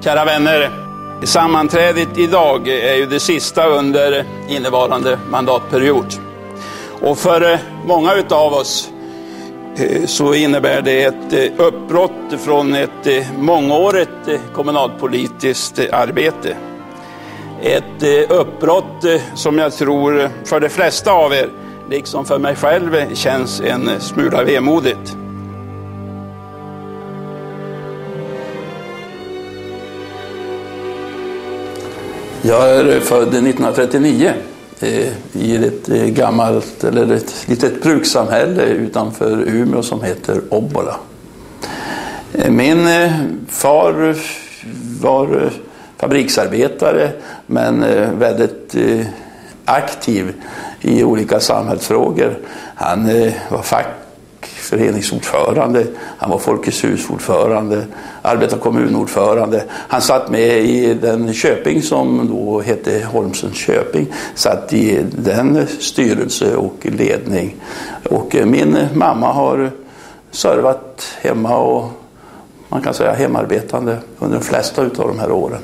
Kära vänner, sammanträdet idag är ju det sista under innevarande mandatperiod. Och för eh, många av oss eh, så innebär det ett eh, uppbrott från ett mångårigt kommunalpolitiskt arbete. Ett uppbrott som jag tror för de flesta av er, liksom för mig själv, känns en smula vemodigt. Jag är född 1939 eh, i ett eh, gammalt, eller ett litet brukssamhälle utanför Umeå som heter Obbola. Eh, min far var fabriksarbetare men väldigt aktiv i olika samhällsfrågor. Han var fack föreningsordförande, han var Folkets husordförande, arbetarkommunordförande. Han satt med i den köping som då hette Holmsunds köping, satt i den styrelse och ledning. Och eh, min mamma har servat hemma och man kan säga hemarbetande under de flesta av de här åren.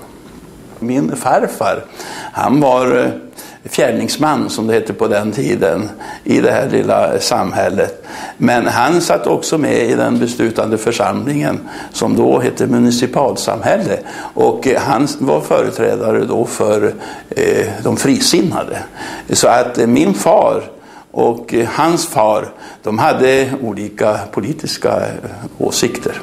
Min farfar, han var eh, fjärdingsman som det hette på den tiden i det här lilla samhället. Men han satt också med i den beslutande församlingen som då hette municipalsamhälle och eh, han var företrädare då för eh, de frisinnade. Så att eh, min far och eh, hans far, de hade olika politiska åsikter.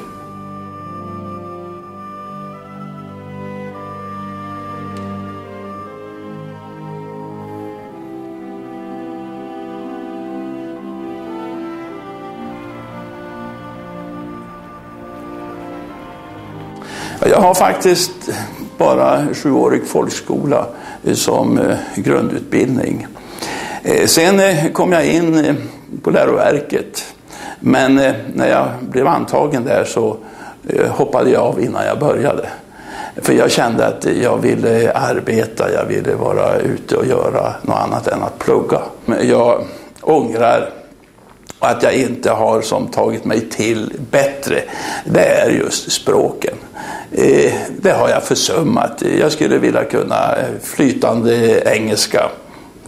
Jag har faktiskt bara sjuårig folkskola eh, som eh, grundutbildning. Eh, sen kom jag in på läroverket. Men när jag blev antagen där så hoppade jag av innan jag började. För jag kände att jag ville arbeta, jag ville vara ute och göra något annat än att plugga. Men jag ångrar och att jag inte har som tagit mig till bättre, det är just språken. Eh, det har jag försummat. Jag skulle vilja kunna flytande engelska,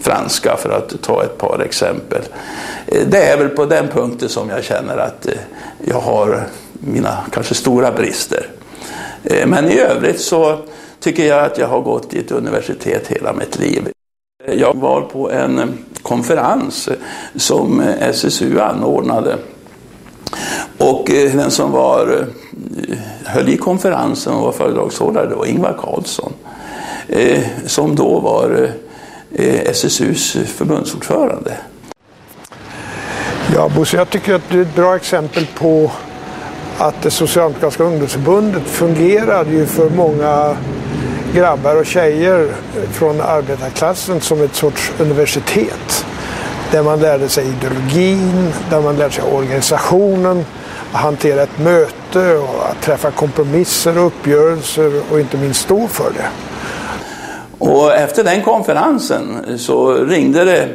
franska för att ta ett par exempel. Eh, det är väl på den punkten som jag känner att eh, jag har mina kanske stora brister. Eh, men i övrigt så tycker jag att jag har gått i ett universitet hela mitt liv. Jag var på en eh, konferens eh, som eh, SSU anordnade och den som var höll i konferensen och var föredragshållare, det var Ingvar Carlsson. Som då var SSUs förbundsordförande. Ja, Bosse, jag tycker att du är ett bra exempel på att det Socialdemokratiska ungdomsförbundet fungerade ju för många grabbar och tjejer från arbetarklassen som ett sorts universitet. Där man lärde sig ideologin, där man lärde sig organisationen, att hantera ett möte och att träffa kompromisser och uppgörelser och inte minst stå för det. Och efter den konferensen så ringde det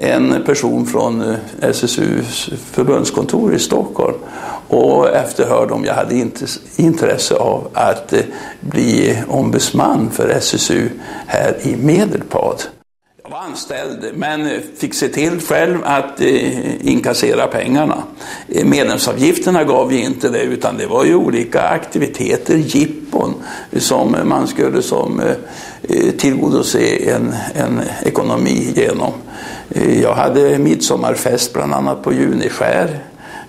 en person från eh, SSUs förbundskontor i Stockholm och efterhörde om jag hade intresse av att eh, bli ombudsman för SSU här i Medelpad. Anställd men fick se till själv att eh, inkassera pengarna. Eh, medlemsavgifterna gav ju inte det utan det var ju olika aktiviteter, jippon, som man skulle som eh, eh tillgodose en, en ekonomi genom. Eh, jag hade midsommarfest bland annat på Juniskär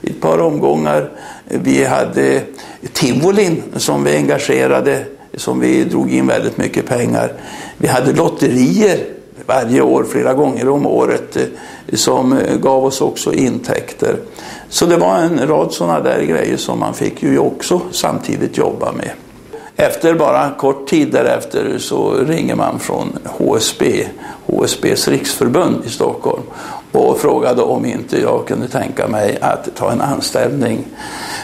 i ett par omgångar. Vi hade tivolin som vi engagerade, som vi drog in väldigt mycket pengar. Vi hade lotterier varje år, flera gånger om året, eh, som eh, gav oss också intäkter. Så det var en rad sådana där grejer som man fick ju också samtidigt jobba med. Efter bara kort tid därefter så ringer man från HSB, HSBs riksförbund i Stockholm och frågade om inte jag kunde tänka mig att ta en anställning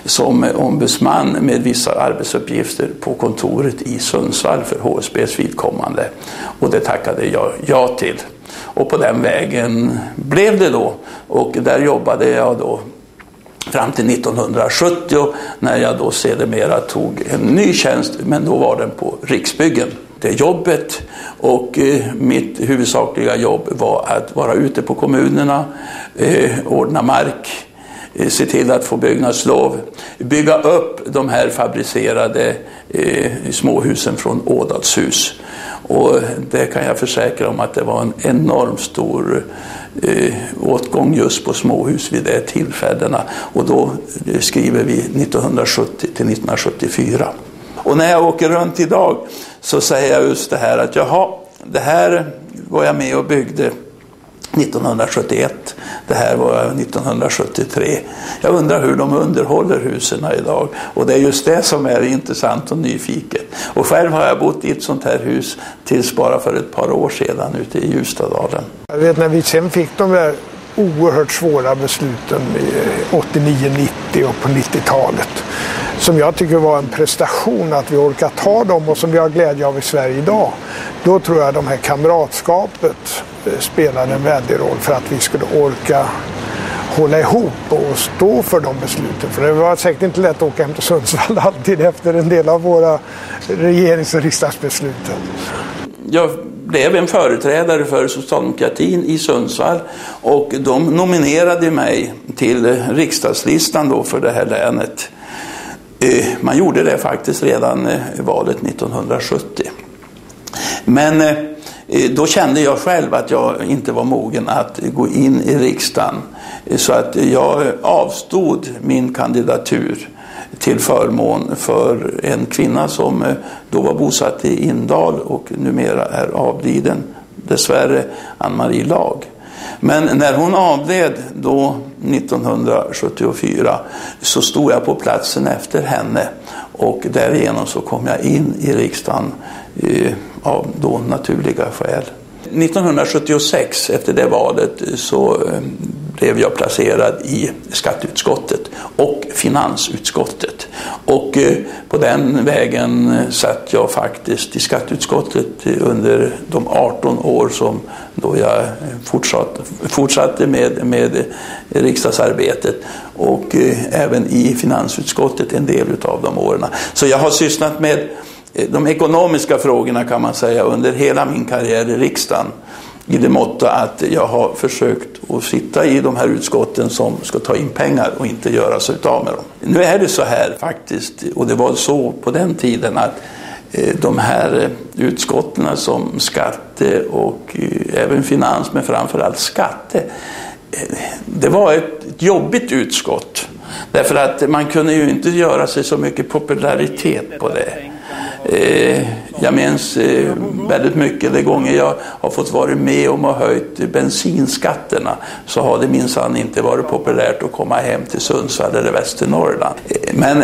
som ombudsman med vissa arbetsuppgifter på kontoret i Sundsvall för HSBs vidkommande. Och det tackade jag ja till. Och på den vägen blev det då. Och där jobbade jag då fram till 1970 när jag då sedermera tog en ny tjänst, men då var den på Riksbyggen. Det jobbet och eh, mitt huvudsakliga jobb var att vara ute på kommunerna, eh, ordna mark, eh, se till att få byggnadslov, bygga upp de här fabricerade eh, småhusen från Ådalshus. Och det kan jag försäkra om att det var en enormt stor eh, åtgång just på småhus vid de tillfällena. Och då eh, skriver vi 1970 till 1974. Och när jag åker runt idag så säger jag just det här att jaha, det här var jag med och byggde 1971. Det här var 1973. Jag undrar hur de underhåller husen idag. Och det är just det som är intressant och nyfiket. Och själv har jag bott i ett sånt här hus tills bara för ett par år sedan ute i Ljustadalen. Jag vet när vi sen fick de där oerhört svåra besluten 89-90 och på 90-talet. Som jag tycker var en prestation att vi orkar ta dem och som vi har glädje av i Sverige idag. Då tror jag de här kamratskapet eh, spelade en väldig roll för att vi skulle orka hålla ihop och stå för de besluten. För det var säkert inte lätt att åka hem till Sundsvall alltid efter en del av våra regerings och riksdagsbeslut. Jag blev en företrädare för socialdemokratin i Sundsvall och de nominerade mig till riksdagslistan då för det här länet. Eh, man gjorde det faktiskt redan eh, valet 1970. Men eh, då kände jag själv att jag inte var mogen att gå in i riksdagen. Så att jag avstod min kandidatur till förmån för en kvinna som eh, då var bosatt i Indal och numera är avliden, dessvärre, Ann-Marie Lag. Men när hon avled då 1974 så stod jag på platsen efter henne och därigenom så kom jag in i riksdagen eh, av då naturliga skäl. 1976 efter det valet så eh, blev jag placerad i skatteutskottet och finansutskottet. Och eh, på den vägen eh, satt jag faktiskt i skatteutskottet eh, under de 18 år som då jag fortsatte, fortsatte med, med riksdagsarbetet och även i finansutskottet en del av de åren. Så jag har sysslat med de ekonomiska frågorna kan man säga under hela min karriär i riksdagen i det måtto att jag har försökt och sitta i de här utskotten som ska ta in pengar och inte göra sig av med dem. Nu är det så här faktiskt, och det var så på den tiden att eh, de här eh, utskotten som skatte och eh, även finans, men framförallt skatte, det var ett jobbigt utskott. Därför att man kunde ju inte göra sig så mycket popularitet på det. Eh, jag minns eh, väldigt mycket de gånger jag har fått vara med om att höjt bensinskatterna så har det minsann inte varit populärt att komma hem till Sundsvall eller Västernorrland. Eh, men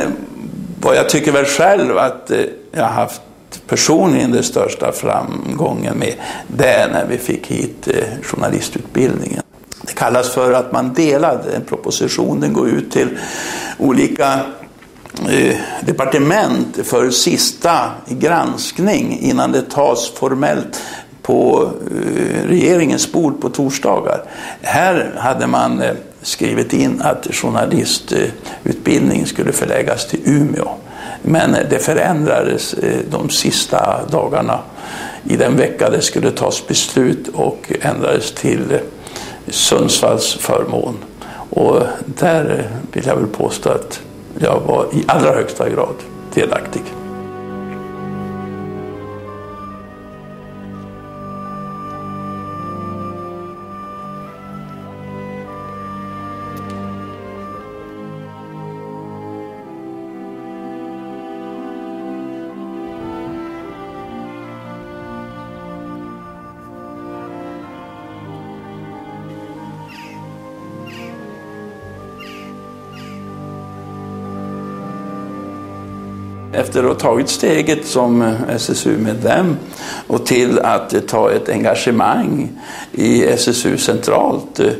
vad jag tycker väl själv att eh, jag har haft personligen den största framgången med det är när vi fick hit eh, journalistutbildningen. Det kallas för att man delade en proposition, den går ut till olika Eh, departement för sista granskning innan det tas formellt på eh, regeringens bord på torsdagar. Här hade man eh, skrivit in att journalistutbildning skulle förläggas till Umeå. Men det förändrades de sista dagarna i den vecka det skulle tas beslut och ändrades till Sundsvalls förmån. Och där vill jag väl påstå att jag var i allra högsta grad efter att ha tagit steget som eh, SSU-medlem och till att eh, ta ett engagemang i SSU centralt eh,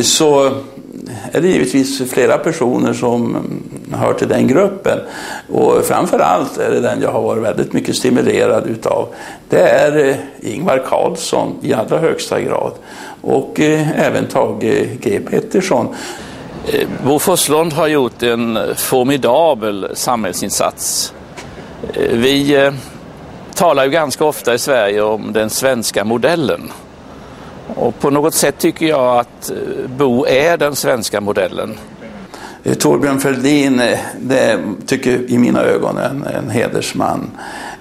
så är det givetvis flera personer som mm, hör till den gruppen. Och framför allt är det den jag har varit väldigt mycket stimulerad utav. Det är Ingvar Carlsson i allra högsta grad och även Tage G Pettersson Eh, Bo Forslund har gjort en formidabel samhällsinsats. Eh, vi eh, talar ju ganska ofta i Sverige om den svenska modellen. Och på något sätt tycker jag att Bo är den svenska modellen. Torbjörn Fälldin, det tycker i mina ögon en, en hedersman.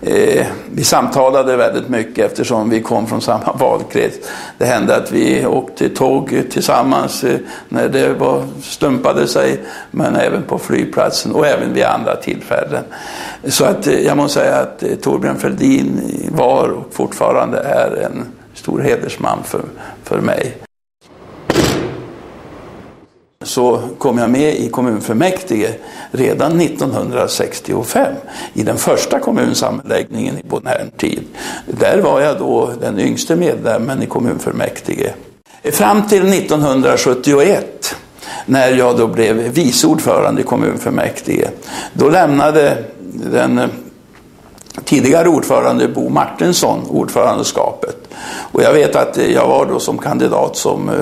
Eh, vi samtalade väldigt mycket eftersom vi kom från samma valkrets. Det hände att vi åkte tåg tillsammans eh, när det var, stumpade sig, men även på flygplatsen och även vid andra tillfällen. Så att eh, jag måste säga att eh, Torbjörn Fälldin var och fortfarande är en stor hedersman för, för mig så kom jag med i kommunfullmäktige redan 1965 i den första kommunsammanläggningen i modern tid. Där var jag då den yngste medlemmen i kommunfullmäktige. Fram till 1971 när jag då blev vice ordförande i kommunfullmäktige, då lämnade den tidigare ordförande Bo Martinsson ordförandeskapet. Och jag vet att jag var då som kandidat som eh,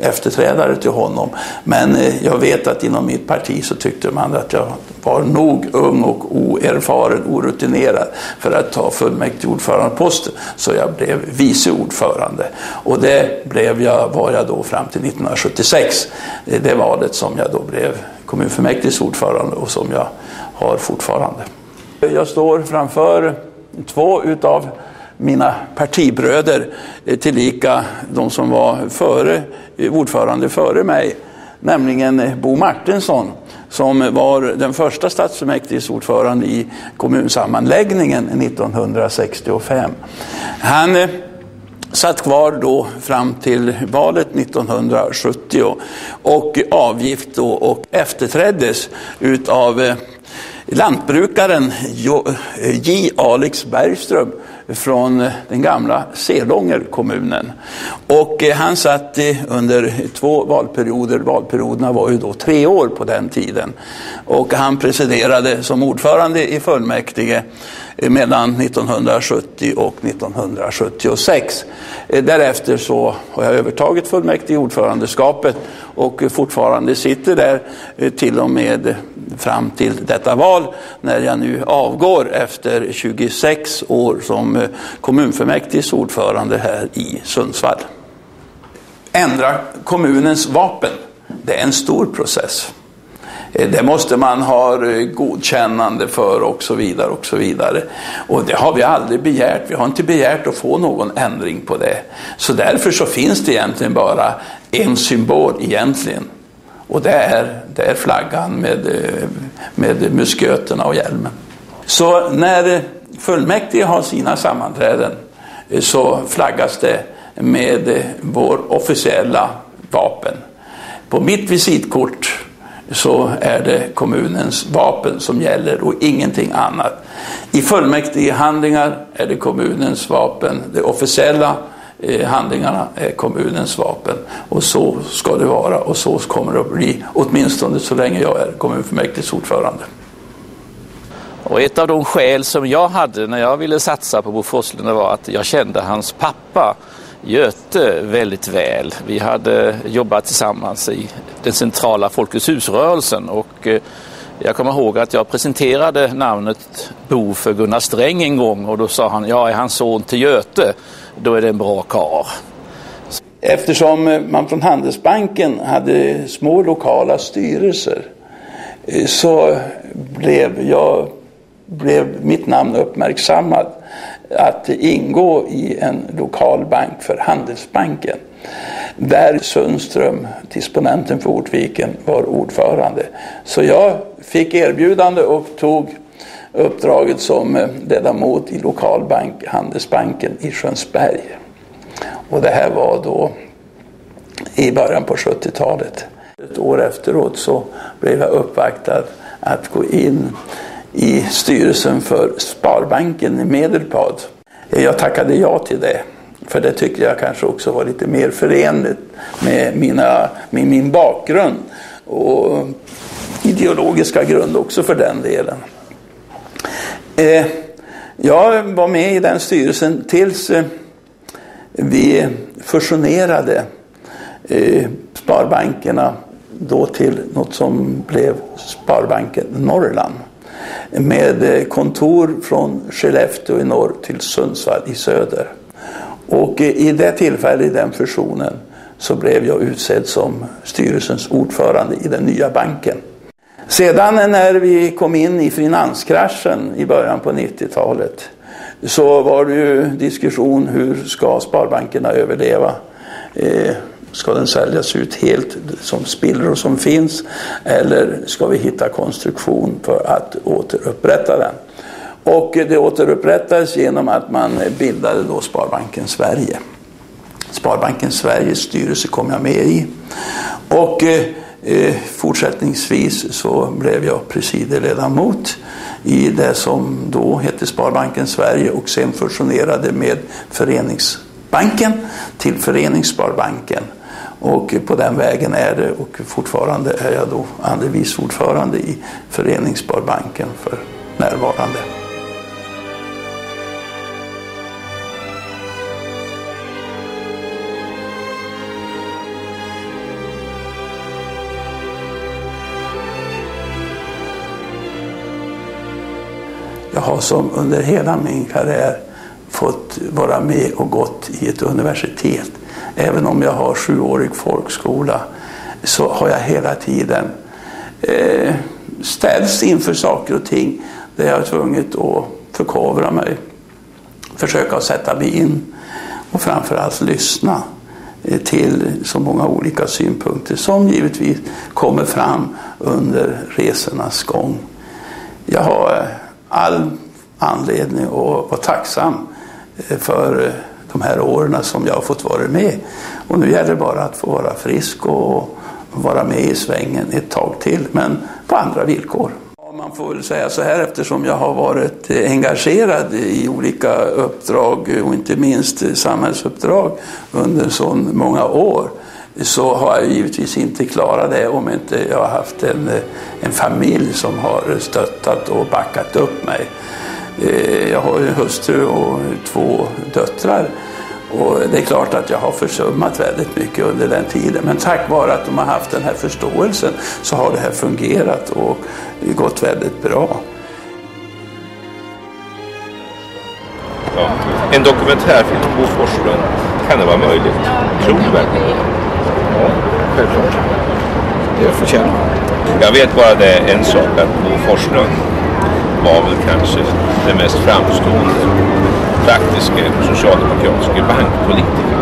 efterträdare till honom. Men eh, jag vet att inom mitt parti så tyckte man att jag var nog ung och oerfaren, orutinerad för att ta fullmäktigeordförandeposten. Så jag blev vice ordförande. Och det blev jag, var jag då fram till 1976. Eh, det valet som jag då blev kommunfullmäktiges ordförande och som jag har fortfarande. Jag står framför två utav mina partibröder, eh, tillika de som var före, ordförande före mig, nämligen Bo Martinsson som var den första stadsfullmäktiges ordförande i kommunsammanläggningen 1965. Han eh, satt kvar då fram till valet 1970 och avgift då och efterträddes utav eh, lantbrukaren J. Alex Bergström från eh, den gamla Selånger kommunen. Och eh, han satt eh, under två valperioder, valperioderna var ju då tre år på den tiden. Och han presiderade som ordförande i fullmäktige Eh, mellan 1970 och 1976. Eh, därefter så har jag övertagit fullmäktige ordförandeskapet och fortfarande sitter där eh, till och med fram till detta val när jag nu avgår efter 26 år som kommunfullmäktiges ordförande här i Sundsvall. Ändra kommunens vapen, det är en stor process. Eh, det måste man ha eh, godkännande för och så vidare. Och så vidare. Och det har vi aldrig begärt. Vi har inte begärt att få någon ändring på det. Så därför så finns det egentligen bara en symbol egentligen. Och det är, det är flaggan med, eh, med musköterna och hjälmen. Så när fullmäktige har sina sammanträden så flaggas det med vår officiella vapen. På mitt visitkort så är det kommunens vapen som gäller och ingenting annat. I fullmäktigehandlingar är det kommunens vapen, De officiella eh, handlingarna är kommunens vapen. Och så ska det vara och så kommer det att bli, åtminstone så länge jag är kommunfullmäktiges ordförande. Och ett av de skäl som jag hade när jag ville satsa på Bo Forslund var att jag kände hans pappa Göte väldigt väl. Vi hade jobbat tillsammans i den centrala Folkets husrörelsen och eh, jag kommer ihåg att jag presenterade namnet Bo för Gunnar Sträng en gång och då sa han, ja är han son till Göte, då är det en bra kar. Eftersom eh, man från Handelsbanken hade små lokala styrelser eh, så blev jag blev mitt namn uppmärksammat att ingå i en lokal bank för Handelsbanken. Där Sundström, disponenten för Ortviken, var ordförande. Så jag fick erbjudande och tog uppdraget som eh, ledamot i lokalbank Handelsbanken i Skönsberg. Och det här var då i början på 70-talet. Ett år efteråt så blev jag uppvaktad att gå in i styrelsen för Sparbanken i Medelpad. Jag tackade ja till det. För det tyckte jag kanske också var lite mer förenligt med, mina, med min bakgrund. Och ideologiska grund också för den delen. Eh, jag var med i den styrelsen tills eh, vi fusionerade eh, sparbankerna då till något som blev Sparbanken Norrland med eh, kontor från Skellefteå i norr till Sundsvall i söder. Och i det tillfället, i den fusionen, så blev jag utsedd som styrelsens ordförande i den nya banken. Sedan när vi kom in i finanskraschen i början på 90-talet så var det ju diskussion hur ska sparbankerna överleva? Eh, ska den säljas ut helt som spillror som finns eller ska vi hitta konstruktion för att återupprätta den? Och det återupprättades genom att man bildade då Sparbanken Sverige. Sparbanken Sveriges styrelse kom jag med i. Och eh, fortsättningsvis så blev jag presidieledamot i det som då hette Sparbanken Sverige och sen fusionerade med Föreningsbanken till Föreningssparbanken. Och på den vägen är det och fortfarande är jag då andre vice ordförande i Föreningssparbanken för närvarande. Jag har som under hela min karriär fått vara med och gått i ett universitet. Även om jag har sjuårig folkskola så har jag hela tiden eh, ställts inför saker och ting där jag är tvungen att förkovra mig, försöka sätta mig in och framförallt lyssna eh, till så många olika synpunkter som givetvis kommer fram under resornas gång. Jag har eh, all anledning att vara tacksam eh, för eh, de här åren som jag har fått vara med. Och nu gäller det bara att få vara frisk och vara med i svängen ett tag till, men på andra villkor. Man får väl säga så här eftersom jag har varit eh, engagerad i olika uppdrag och inte minst samhällsuppdrag under så många år så har jag givetvis inte klarat det om inte jag har haft en, eh, en familj som har stöttat och backat upp mig. Eh, jag har en hustru och två döttrar och det är klart att jag har försummat väldigt mycket under den tiden men tack vare att de har haft den här förståelsen så har det här fungerat och gått väldigt bra. Ja. En dokumentärfilm om Bo Forslund, kan det vara möjligt? Tror du verkligen det? Ja, självklart. Det förtjänar Jag vet bara det en sak, att Bo Forslund var väl kanske den mest framstående praktiska socialdemokratiska bankpolitiker.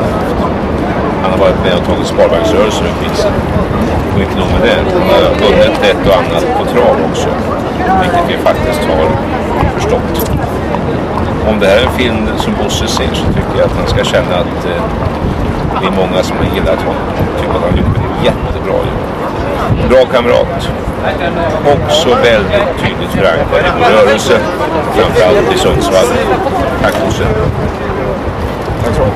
Han har varit med och tagit sparbanksrörelsen ur krisen. Och inte nog med det, han har vunnit ett och annat på trav också. Vilket vi faktiskt har förstått. Om det här är en film som Bosse ser så tycker jag att han ska känna att eh, det är många som har gillat honom. Tycker att han har gjort ett jättebra jobb. Bra kamrat. Också väldigt tydligt förankrad i vår rörelse. Framförallt i Sundsvall. Tack Bosse. Tack så mycket.